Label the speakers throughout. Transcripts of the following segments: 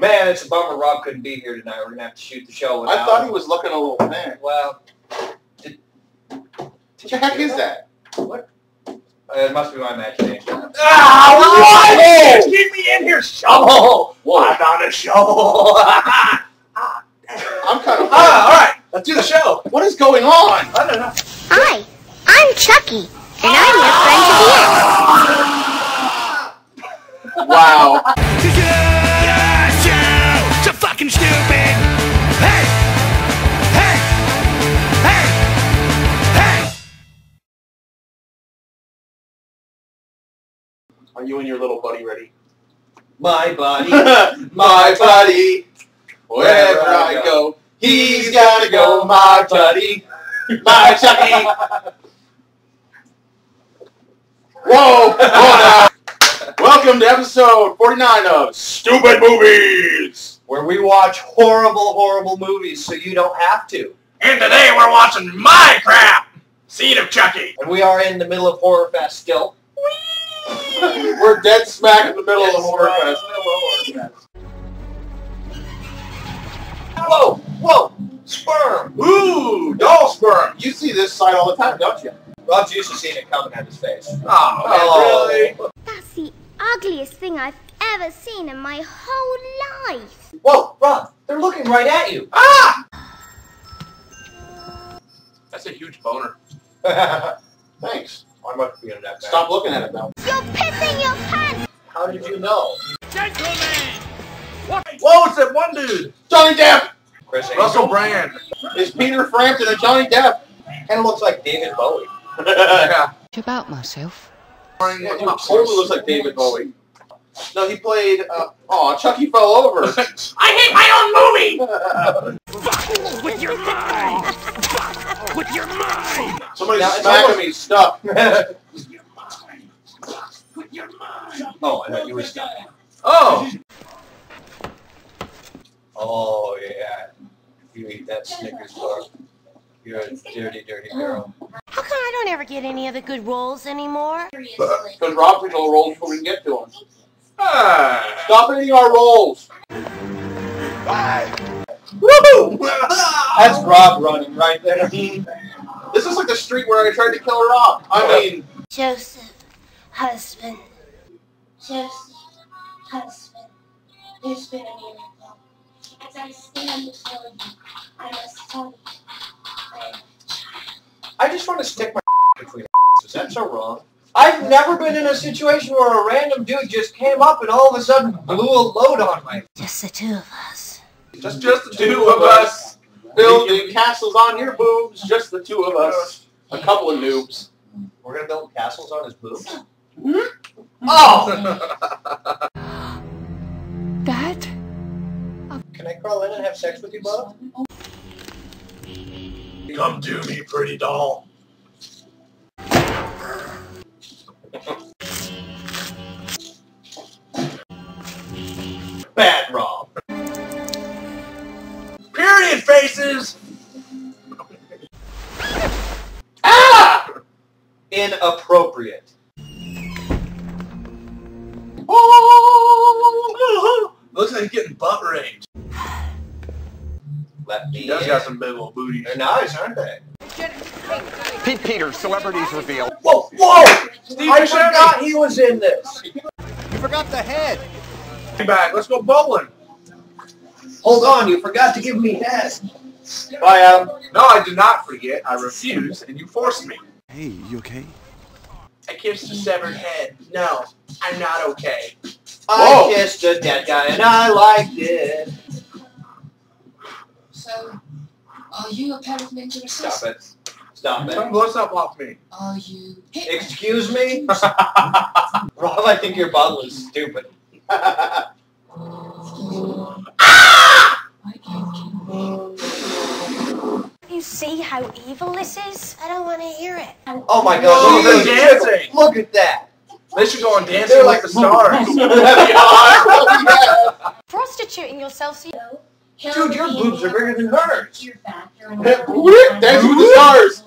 Speaker 1: Man, it's a bummer Rob couldn't be here tonight. We're gonna have to shoot the show without
Speaker 2: I thought he was looking a little thin.
Speaker 1: Well,
Speaker 2: What the heck is that?
Speaker 1: uh, it must be my imagination.
Speaker 3: Ah,
Speaker 1: what?
Speaker 3: Keep me in here, shovel! I'm not a shovel! ah,
Speaker 2: I'm kind of.
Speaker 3: all right, let's do the show.
Speaker 2: What is going on?
Speaker 3: I don't know.
Speaker 4: Hi, I'm Chucky, and I'm your friend to the end.
Speaker 2: Wow. Are you and your little buddy ready?
Speaker 1: My body.
Speaker 2: my buddy. Wherever I go, he's gotta go. My buddy. My Chucky. Whoa! Whoa. Welcome to episode 49 of Stupid Movies.
Speaker 1: Where we watch horrible, horrible movies so you don't have to.
Speaker 3: And today we're watching my crap, Seed of Chucky.
Speaker 1: And we are in the middle of Horror Fest still.
Speaker 2: We're dead smack in the middle of the horror
Speaker 1: right in
Speaker 2: fest.
Speaker 1: the middle of Horror Fest. Whoa! Whoa! Sperm!
Speaker 3: Ooh, doll sperm.
Speaker 2: You see this side all the time, don't you?
Speaker 1: Rob's used to seeing it coming at his face.
Speaker 3: Oh,
Speaker 1: Oh.
Speaker 3: really?
Speaker 4: That's the ugliest thing I've ever seen in my whole life.
Speaker 1: Whoa, Rob! They're looking right at you.
Speaker 3: Ah! That's a huge boner.
Speaker 2: Thanks.
Speaker 1: I must be in that bad.
Speaker 2: Stop looking at it now.
Speaker 4: You're your pants!
Speaker 1: How did you know?
Speaker 3: gentlemen Whoa, it's that one dude.
Speaker 2: Johnny Depp
Speaker 1: Chris
Speaker 3: Russell Brand.
Speaker 2: is Peter Frampton and Johnny Depp.
Speaker 1: Kind of looks like David Bowie.
Speaker 3: Yeah.
Speaker 5: about myself.
Speaker 2: Yeah, dude, totally looks like David Bowie. No, he played. Uh, oh, Chucky fell over.
Speaker 3: I hate my own movie!
Speaker 6: With your mind! Fuck with your mind!
Speaker 2: Somebody's
Speaker 1: Now,
Speaker 2: smacking me stuck.
Speaker 6: With your mind!
Speaker 1: oh, I thought you were stuck.
Speaker 3: Oh!
Speaker 1: Oh, yeah. You eat that Snickers bar. You're a dirty, dirty girl.
Speaker 7: How come I don't ever get any of the good roles anymore?
Speaker 2: Because Rob took all the rolls before we can get to them.
Speaker 3: Ah.
Speaker 2: Stop eating our rolls.
Speaker 1: Woohoo! That's Rob running right there.
Speaker 2: This is like the street where I tried to kill Rob. I mean,
Speaker 4: Joseph, husband. Joseph, husband. There's been a miracle. As I stand before you, I must tell you, I am
Speaker 1: I just want to stick my between Is that so wrong? I've never been in a situation where a random dude just came up and all of a sudden blew a load on me.
Speaker 7: Just the two of us.
Speaker 2: just
Speaker 3: Just the two of us.
Speaker 2: building castles on your boobs. Just the two of us. A couple of noobs.
Speaker 1: We're gonna build castles on his boobs? Hmm?
Speaker 3: Oh!
Speaker 5: that?
Speaker 1: Can I crawl in and have sex with you, Bob?
Speaker 3: Come to me, pretty doll. got some big old booties.
Speaker 1: They're nice, aren't they?
Speaker 8: Pete Peters, celebrities reveal.
Speaker 1: Whoa, whoa!
Speaker 3: Steve
Speaker 1: I
Speaker 3: Buscemi.
Speaker 1: forgot he was in this.
Speaker 8: You forgot the head.
Speaker 3: Come back. Let's go bowling.
Speaker 1: Hold on, you forgot to give me head.
Speaker 2: Bye, Adam.
Speaker 3: Um, no, I did not forget. I refused, and you forced me.
Speaker 8: Hey, you okay?
Speaker 3: I kissed a severed head. No, I'm not okay.
Speaker 1: I kissed a dead guy and I liked it.
Speaker 9: So, are you a pair of ninja
Speaker 1: Stop it. Stop
Speaker 3: Come
Speaker 1: it.
Speaker 3: close up off me.
Speaker 9: Are you hitmen?
Speaker 1: Excuse me? Rob, I think your bottle is stupid.
Speaker 9: I can't keep
Speaker 7: You see how evil this is? I don't want to hear it.
Speaker 1: Oh my god,
Speaker 3: Oh,
Speaker 1: look, at
Speaker 3: they're dancing.
Speaker 1: Look at that.
Speaker 3: They should go on dancing
Speaker 1: They're
Speaker 3: like
Speaker 1: like
Speaker 3: the stars.
Speaker 2: Yeah.
Speaker 7: Prostituting yourself so you
Speaker 1: Dude, your boobs are bigger than hers.
Speaker 9: You're fat. You're
Speaker 2: Whoop, Dancing with the stars.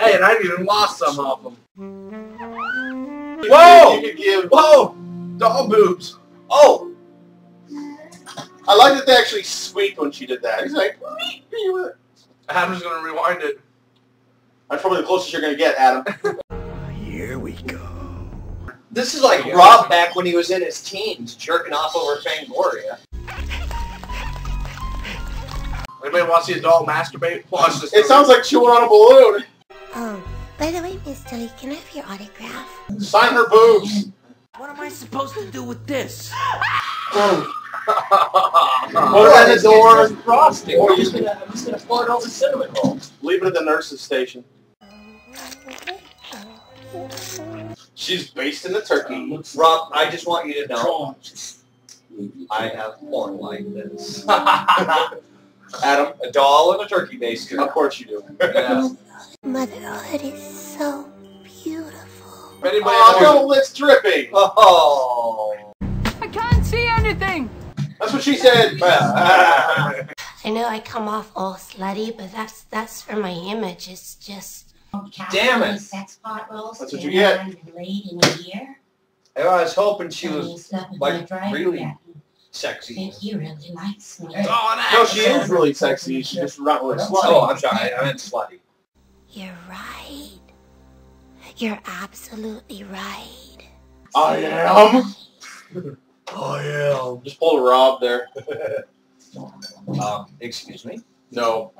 Speaker 3: Hey, and I even lost some of them.
Speaker 2: Whoa! You could give.
Speaker 3: Whoa! Doll boobs.
Speaker 1: Oh!
Speaker 2: I like that they actually squeaked when she did that. He's like,
Speaker 3: Adam's gonna rewind it.
Speaker 2: that's probably the closest you're gonna get, Adam.
Speaker 6: Here we go.
Speaker 1: This is like Rob back when he was in his teens, jerking off over Fangoria.
Speaker 3: Anybody want to see a doll masturbate? Watch this.
Speaker 2: It sounds like chewing on a balloon.
Speaker 7: Oh, by the way, Miss Tilly, can I have your autograph?
Speaker 2: Sign her boobs.
Speaker 6: What am I supposed to do with this?
Speaker 2: Put
Speaker 1: Or
Speaker 2: it at
Speaker 1: it's
Speaker 2: the door.
Speaker 1: just frosting. We're just gonna, I'm just gonna pour it all the cinnamon rolls.
Speaker 2: Leave it at the nurse's station. She's based in the turkey.
Speaker 1: Rob, I just want you to know, I have porn like this.
Speaker 2: Adam,
Speaker 1: a doll and a turkey baster.
Speaker 2: of course you do.
Speaker 1: Yeah.
Speaker 7: Motherhood is so beautiful.
Speaker 3: Anybody
Speaker 2: Oh,
Speaker 3: ever-
Speaker 2: no, it's dripping.
Speaker 1: Oh.
Speaker 5: I can't see anything.
Speaker 2: That's what she said.
Speaker 7: I know I come off all slutty, but that's that's for my image. It's just
Speaker 1: Damn it.
Speaker 4: Sex pot rolls.
Speaker 2: That's what you get.
Speaker 4: Late in the year.
Speaker 1: I was hoping she was
Speaker 4: And slept with
Speaker 1: like, really
Speaker 4: I
Speaker 1: sexy.
Speaker 4: think he really likes me.
Speaker 3: Oh, an
Speaker 2: No, she is really sexy. She's just not really slutty.
Speaker 1: Oh, I'm sorry. I meant slutty.
Speaker 7: You're right. You're absolutely right.
Speaker 2: I am.
Speaker 1: I am.
Speaker 2: Just pulled a Rob there.
Speaker 1: Um, excuse me?
Speaker 2: No.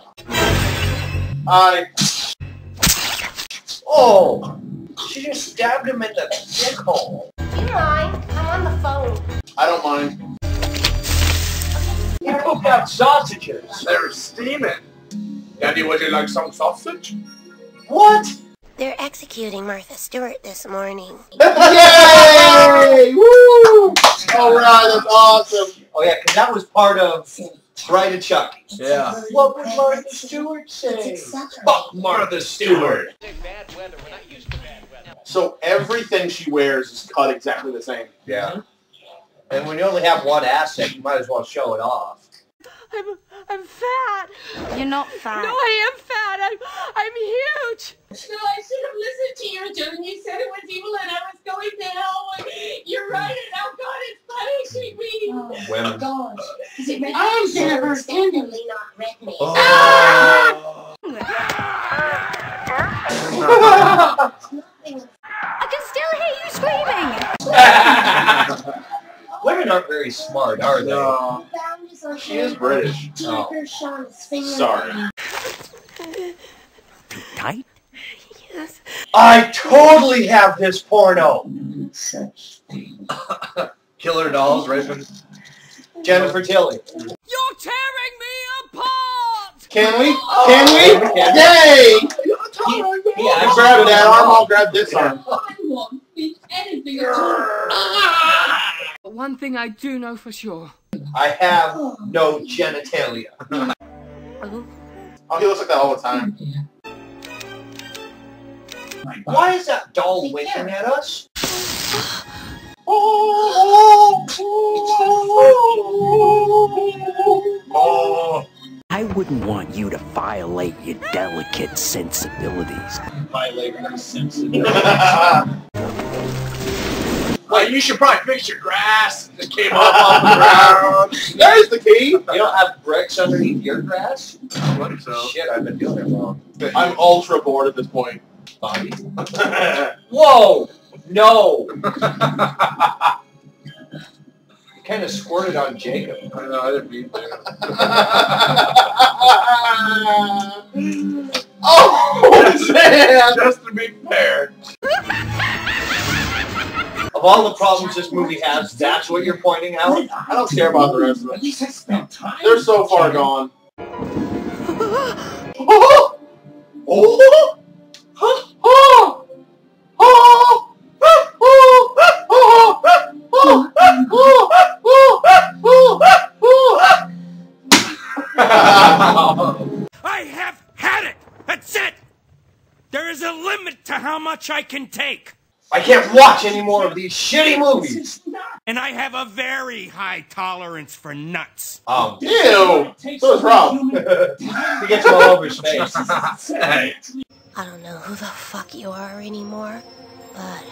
Speaker 2: I.
Speaker 1: Oh! She just stabbed him in the dick hole.
Speaker 7: Do you mind? I'm on the phone.
Speaker 2: I don't mind.
Speaker 1: You cooked sausages.
Speaker 3: They're steaming. Daddy, would you like some sausage?
Speaker 1: What?
Speaker 7: They're executing Martha Stewart this morning.
Speaker 2: Yay! Woo! All right, that's awesome.
Speaker 1: Oh yeah, because that was part of Bride of Chucky.
Speaker 3: Yeah.
Speaker 1: What would Martha Stewart say? Fuck Martha Stewart.
Speaker 2: So everything she wears is cut exactly the same.
Speaker 1: Yeah. Mm-hmm. And when you only have one asset, you might as well show it off.
Speaker 5: I'm I'm fat.
Speaker 7: You're not fat.
Speaker 5: No, I am fat. I'm I'm huge.
Speaker 9: No, I should have listened to you until you said it was evil and I was going to hell. You're right, and now God is punishing me.
Speaker 4: Oh,
Speaker 1: Women.
Speaker 4: Oh, gosh. Is it red?
Speaker 7: I'm
Speaker 4: Jennifer.
Speaker 7: understandably not red meat.
Speaker 1: Oh.
Speaker 5: I can still hear you screaming.
Speaker 1: Women aren't very smart, are they?
Speaker 2: No.
Speaker 4: Found is on
Speaker 2: She is British.
Speaker 1: Oh.
Speaker 4: Jennifer Shaw's finger.
Speaker 2: Sorry.
Speaker 6: Too tight?
Speaker 7: Yes.
Speaker 1: I totally have this porno.
Speaker 3: Killer dolls, right?
Speaker 1: Jennifer Tilly.
Speaker 5: You're tearing me apart.
Speaker 2: Can we?
Speaker 1: Oh,
Speaker 2: Can we?
Speaker 1: we can.
Speaker 2: Yay!
Speaker 1: Yeah,
Speaker 2: You grab that arm, I'll grab this arm.
Speaker 9: I won't be anything at all.
Speaker 5: But one thing I do know for sure.
Speaker 1: I have no genitalia.
Speaker 2: Oh, he looks like that all the time.
Speaker 1: Why is that doll winking at us?
Speaker 2: Oh.
Speaker 6: I wouldn't want you to violate your delicate sensibilities.
Speaker 1: Violating our sensitive.
Speaker 3: You should probably fix your grass that came up off the ground.
Speaker 2: There's the key.
Speaker 1: You don't have bricks underneath your grass?
Speaker 3: So.
Speaker 1: Shit, I've been doing it wrong.
Speaker 2: I'm ultra bored at this point.
Speaker 1: Bobby. Whoa! No! kind of squirted on Jacob.
Speaker 3: I know, I didn't mean to.
Speaker 2: oh, man!
Speaker 3: Just to be
Speaker 1: Of all the problems this movie has, that's what you're pointing out?
Speaker 2: I don't care about the rest of
Speaker 9: At
Speaker 2: it.
Speaker 9: least I spent time.
Speaker 2: They're so far gone.
Speaker 6: I have had it! That's it! There is a limit to how much I can take.
Speaker 1: I can't watch any more of these shitty movies!
Speaker 6: And I have a very high tolerance for nuts.
Speaker 1: Um,
Speaker 2: Ew! So is Rob.
Speaker 1: he gets all over his face.
Speaker 7: I don't know who the fuck you are anymore, but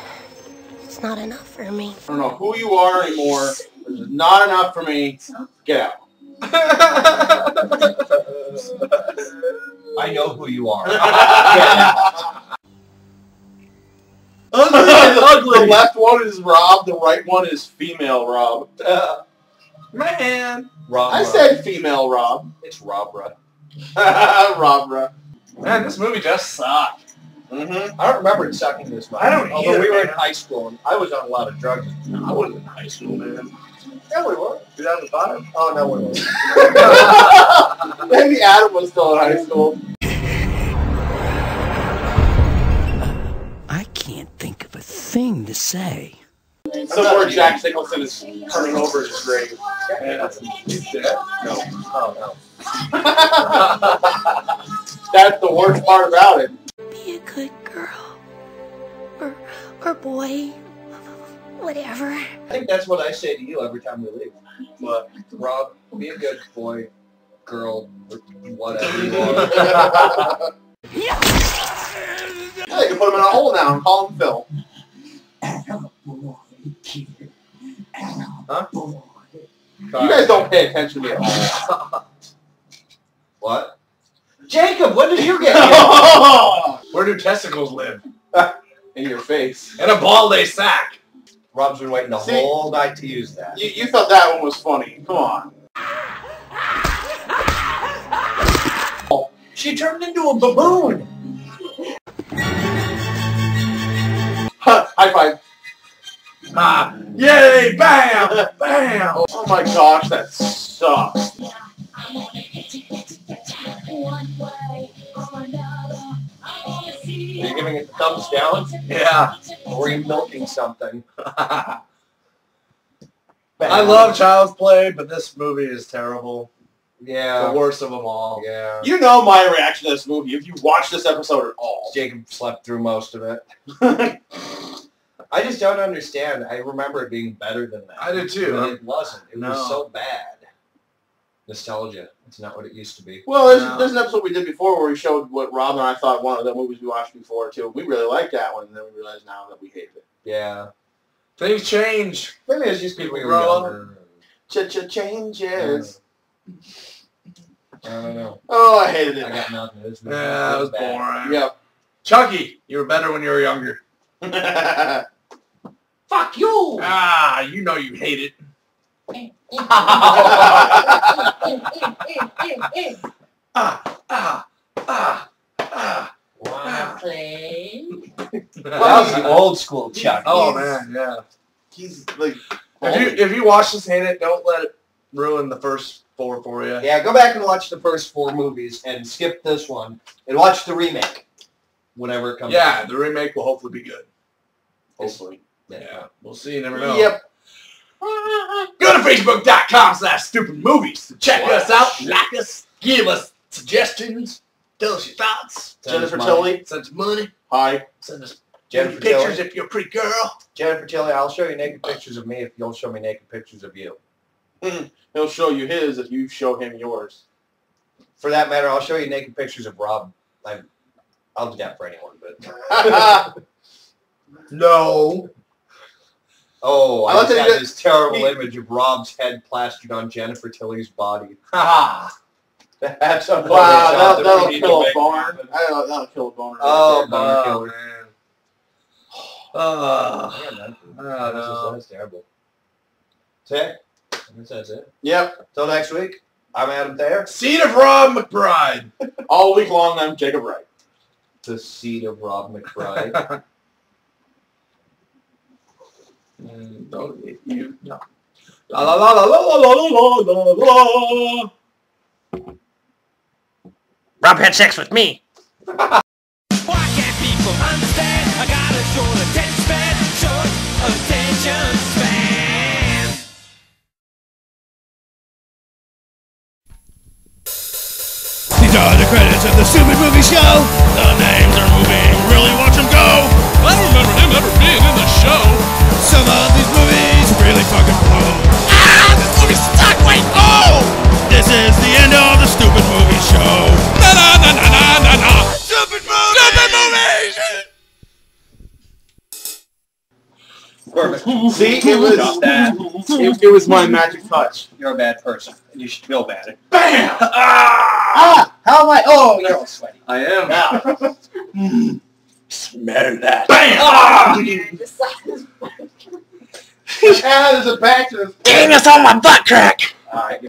Speaker 7: it's not enough for me.
Speaker 2: I don't know who you are anymore. This is not enough for me. Get out.
Speaker 1: I know who you are.
Speaker 2: left one is Rob, the right one is female Rob.
Speaker 3: Man.
Speaker 1: Rob,
Speaker 2: I said female Rob.
Speaker 1: it's Robra.
Speaker 2: Robra.
Speaker 3: Man, this movie does suck.
Speaker 2: Mm-hmm.
Speaker 1: I don't remember it sucking this much.
Speaker 3: I don't
Speaker 1: Although
Speaker 3: either,
Speaker 1: we were in high school and I was on a lot of drugs.
Speaker 3: I wasn't in high school, man.
Speaker 1: Yeah, we were.
Speaker 3: 2005?
Speaker 1: Oh no, we weren't.
Speaker 2: Maybe Adam was still in high school.
Speaker 6: Thing to say.
Speaker 2: Somewhere Jack Nicholson is turning over his grave.
Speaker 3: Yeah. He's dead?
Speaker 1: No. Oh no.
Speaker 2: That's the worst part about it.
Speaker 7: Be a good girl. Or, or boy. Whatever.
Speaker 1: I think that's what I say to you every time we leave. But Rob, be a good boy, girl, or whatever you are.
Speaker 2: Yeah, you can put him in a hole now and call him Phil. You guys don't pay attention to me at all.
Speaker 1: What? Jacob, when did you get here?
Speaker 3: Where do testicles live?
Speaker 2: in your face.
Speaker 3: In a ball they sack.
Speaker 1: Rob's been waiting the
Speaker 2: See?
Speaker 1: whole night to use that.
Speaker 2: You, you thought that one was funny. Come on.
Speaker 1: She turned into a baboon.
Speaker 2: High five.
Speaker 3: Ah, yay, bam, bam.
Speaker 2: Oh my gosh, that sucks.
Speaker 1: Are you giving it thumbs down?
Speaker 3: Yeah.
Speaker 1: Or are you milking something?
Speaker 3: I love Child's Play, but this movie is terrible.
Speaker 1: Yeah.
Speaker 3: The worst of them all.
Speaker 1: Yeah.
Speaker 2: You know my reaction to this movie if you watch this episode at all.
Speaker 1: Jacob slept through most of it. I just don't understand. I remember it being better than that.
Speaker 3: I did too.
Speaker 1: But it wasn't. It
Speaker 3: No.
Speaker 1: was so bad. Nostalgia. It's not what it used to be.
Speaker 2: Well, there's,
Speaker 3: No.
Speaker 2: there's an episode we did before where we showed what Rob and I thought one of the movies we watched before too. We really liked that one, and then we realized now that we hate it.
Speaker 1: Yeah.
Speaker 3: Things change.
Speaker 1: Maybe it's just because we were
Speaker 3: Grow up.
Speaker 1: younger.
Speaker 2: Ch-ch changes.
Speaker 1: I don't know.
Speaker 2: Oh, I hated
Speaker 1: I
Speaker 2: it.
Speaker 1: got nothing. It was,
Speaker 3: Yeah, that was
Speaker 1: bad.
Speaker 3: boring.
Speaker 2: Yep.
Speaker 3: Chucky, you were better when you were younger.
Speaker 1: Fuck you!
Speaker 3: Ah, you know you hate it. Ah, ah, ah, ah.
Speaker 1: Wow.
Speaker 9: Play.
Speaker 1: That was the old school Chuck.
Speaker 3: Oh man, yeah.
Speaker 2: He's like,
Speaker 3: If you if you watch this, hate it. Don't let it ruin the first four for you.
Speaker 1: Yeah, go back and watch the first four movies and skip this one and watch the remake whenever it comes.
Speaker 3: Yeah, the remake will hopefully be good.
Speaker 2: hopefully.
Speaker 3: Yeah, we'll see. You never know.
Speaker 2: Yep.
Speaker 3: Go to facebook.com slash stupid movies to check us out, like us, give us suggestions, tell us your thoughts,
Speaker 1: Send us
Speaker 2: Jennifer
Speaker 1: money.
Speaker 2: Tilly.
Speaker 3: send us money,
Speaker 2: Hi.
Speaker 3: send us
Speaker 1: Jennifer
Speaker 3: pictures
Speaker 1: Tilly.
Speaker 3: if you're a pretty girl.
Speaker 1: Jennifer Tilly, I'll show you naked pictures of me if you'll show me naked pictures of you.
Speaker 2: He'll show you his if you show him yours.
Speaker 1: For that matter, I'll show you naked pictures of Rob. I, I'll do that for anyone, but
Speaker 3: No.
Speaker 1: oh,
Speaker 2: I
Speaker 1: I,
Speaker 2: like
Speaker 1: had this terrible
Speaker 2: he-
Speaker 1: image of Rob's head plastered on Jennifer Tilly's body.
Speaker 3: Haha.
Speaker 1: That's a
Speaker 2: wow, that, that'll kill a
Speaker 1: happen.
Speaker 2: That'll, that'll kill a boner.
Speaker 1: Oh, boner
Speaker 3: Oh,
Speaker 1: killer.
Speaker 3: man. Oh,
Speaker 1: Man, that,
Speaker 3: I
Speaker 1: that's,
Speaker 3: know.
Speaker 1: just, that's terrible. I guess that's it.
Speaker 2: Yep.
Speaker 1: Till next week, I'm Adam Thayer,
Speaker 3: Seed of Rob McBride.
Speaker 2: All week long, I'm Jacob Wright.
Speaker 1: the seed of Rob McBride.
Speaker 3: Mm, Don't you? No. La la la la la la la la la la.
Speaker 6: Rob had sex with me.
Speaker 10: Why can't people understand? I got a short
Speaker 6: of Movie Show. The names are moving. Really watch them go. I don't remember him ever being in the show. Some of these movies really fucking blow. Ah, this movie sucked. Wait, oh! This is the end of the Stupid Movie Show. Na na na na na na na. Stupid movie. Stupid movies.
Speaker 1: Perfect.
Speaker 2: See, it was
Speaker 1: that.
Speaker 2: it, it was my magic touch.
Speaker 1: You're a bad person. You should feel bad.
Speaker 3: Bam! Ah!
Speaker 1: Ah! How am I? Oh, you're all sweaty.
Speaker 2: I am.
Speaker 1: Now.
Speaker 3: Smell that. Bam! Ah!
Speaker 2: Ah, there's a patch of
Speaker 3: Anus on my butt crack!
Speaker 1: All right.